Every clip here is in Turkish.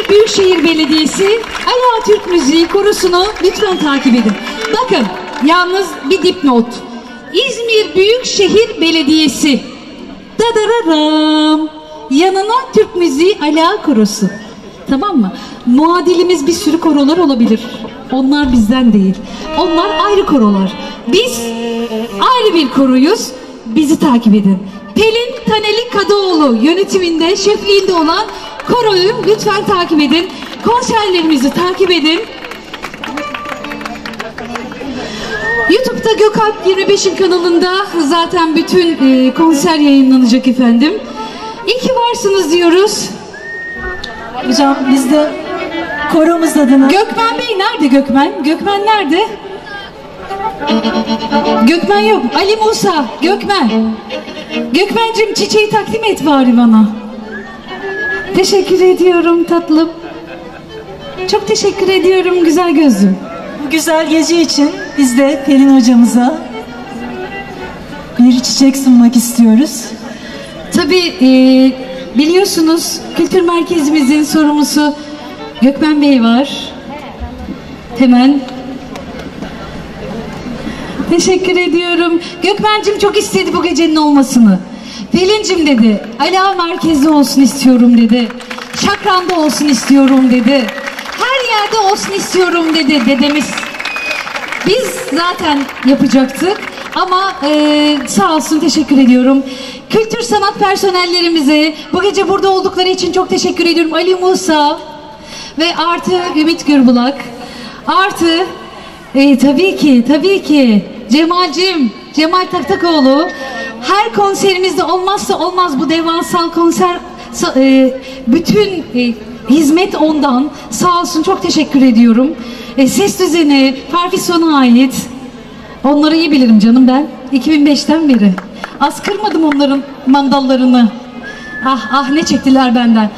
İzmir Büyükşehir Belediyesi Ala Türk Müziği Korosu'nu lütfen takip edin. Bakın yalnız bir dipnot. İzmir Büyükşehir Belediyesi Dadararam. Yanına Türk Müziği Ala Korosu. Tamam mı? Muadilimiz bir sürü korolar olabilir. Onlar bizden değil. Onlar ayrı korolar. Biz ayrı bir koruyuz. Bizi takip edin. Pelin Taneli Kadıoğlu yönetiminde, şefliğinde olan koroyu lütfen takip edin. Konserlerimizi takip edin. YouTube'da Gökalp 25'in kanalında zaten bütün e, konser yayınlanacak efendim. İyi ki varsınız diyoruz. Hocam biz de koromuz adına Gökmen Bey nerede Gökmen? Gökmen nerede? Gökmen yok. Ali Musa, Gökmen. Gökmen'cim çiçeği takdim et bari bana. Teşekkür ediyorum tatlım. Çok teşekkür ediyorum güzel gözlüm. bu güzel gece için biz de Pelin hocamıza bir çiçek sunmak istiyoruz. Tabii e, biliyorsunuz kültür merkezimizin sorumlusu Gökmen Bey var. Hemen Teşekkür ediyorum. Gökmen'cim çok istedi bu gecenin olmasını. Pelin'cim dedi, Ala merkezde olsun istiyorum dedi. Şakran'da olsun istiyorum dedi. Her yerde olsun istiyorum dedi dedemiz. Biz zaten yapacaktık ama e, sağ olsun teşekkür ediyorum. Kültür sanat personellerimize bu gece burada oldukları için çok teşekkür ediyorum. Ali Musa ve artı Ümit Gürbulak. Artı e, tabii ki tabii ki Cemal'cim Cemal Taktakoğlu her konserimizde olmazsa olmaz bu devasal konser e, bütün e, hizmet ondan sağ olsun çok teşekkür ediyorum. E, ses düzeni Farfison'a ait. Onları iyi bilirim canım ben. 2005'ten beri. Az kırmadım onların mandallarını. Ah ah ne çektiler benden.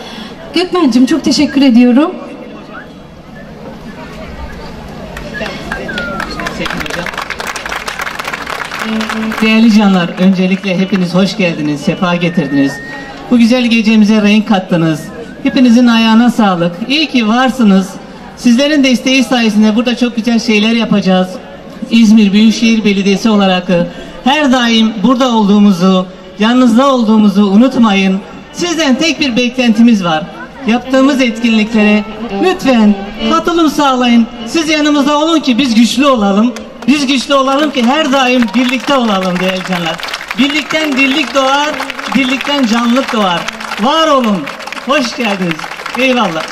Gökmen'cim çok teşekkür ediyorum. Değerli canlar, öncelikle hepiniz hoş geldiniz, sefa getirdiniz. Bu güzel gecemize renk kattınız. Hepinizin ayağına sağlık. İyi ki varsınız. Sizlerin desteği sayesinde burada çok güzel şeyler yapacağız. İzmir Büyükşehir Belediyesi olarak her daim burada olduğumuzu, yanınızda olduğumuzu unutmayın. Sizden tek bir beklentimiz var. Yaptığımız etkinliklere lütfen katılım sağlayın. Siz yanımızda olun ki biz güçlü olalım. Biz güçlü olalım ki her daim birlikte olalım değerli canlar. Birlikten dirlik doğar, birlikten canlılık doğar. Var olun. Hoş geldiniz. Eyvallah.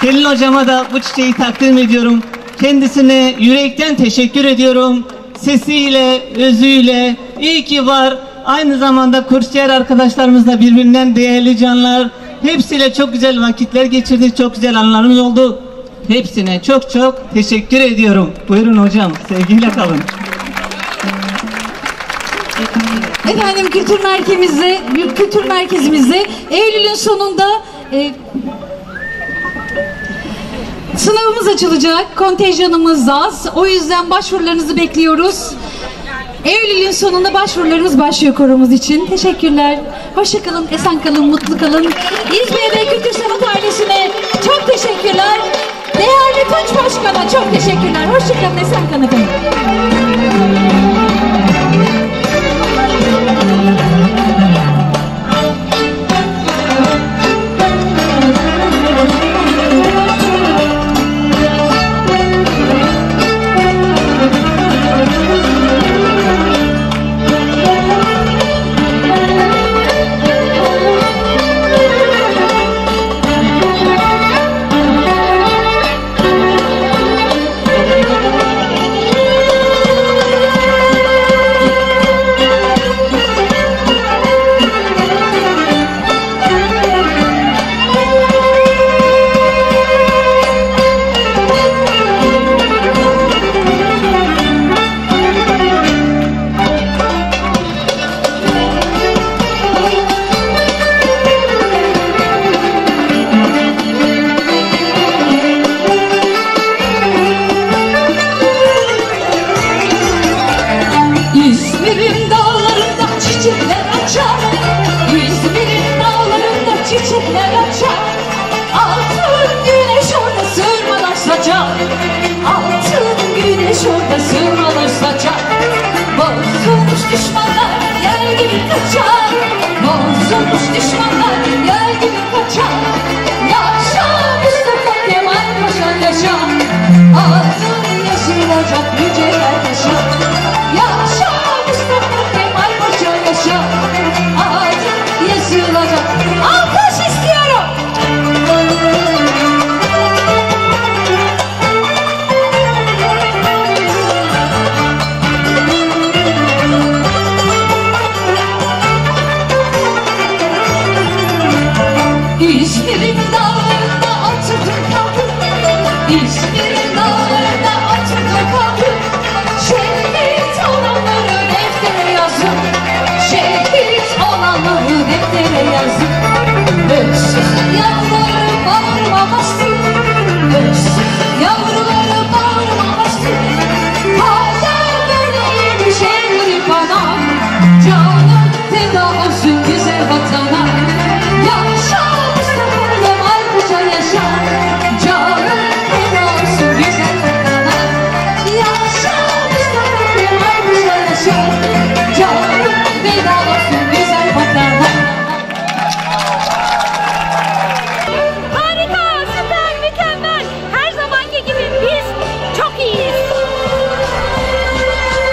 Pelin hocama da bu çiçeği takdim ediyorum. Kendisine yürekten teşekkür ediyorum. Sesiyle, özüyle iyi ki var. Aynı zamanda kursiyer arkadaşlarımız da birbirinden değerli canlar. Hepsiyle çok güzel vakitler geçirdik. Çok güzel anılarımız oldu. Hepsine çok çok teşekkür ediyorum. Buyurun hocam. Sevgiyle kalın. Efendim kültür merkezimizde, kültür merkezimizde Eylül'ün sonunda e, sınavımız açılacak. Kontenjanımız az. O yüzden başvurularınızı bekliyoruz. Eylül'ün sonunda başvurularımız başlıyor korumuz için. Teşekkürler. Hoşçakalın, esen kalın, mutlu kalın. İzmir'de teşekkürler. Hoşçakalın, esen kalın efendim. gespannt.